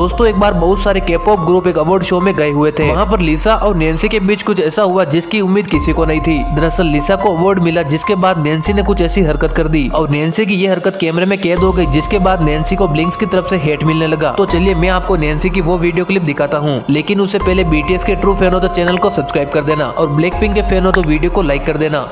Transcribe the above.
दोस्तों, एक बार बहुत सारे के पॉप ग्रुप एक अवार्ड शो में गए हुए थे। वहाँ पर लिसा और नैन्सी के बीच कुछ ऐसा हुआ जिसकी उम्मीद किसी को नहीं थी। दरअसल लिसा को अवार्ड मिला, जिसके बाद नैन्सी ने कुछ ऐसी हरकत कर दी। और नैन्सी की ये हरकत कैमरे में कैद हो गई, जिसके बाद नैन्सी को ब्लिंक्स की तरफ़ से हेट मिलने लगा। तो चलिए, मैं आपको नैन्सी की वो वीडियो क्लिप दिखाता हूँ। लेकिन उससे पहले बीटीएस के ट्रू फ़ैन हो तो चैनल को सब्सक्राइब कर देना और ब्लैक पिंक के फ़ैन हो तो वीडियो को लाइक कर देना।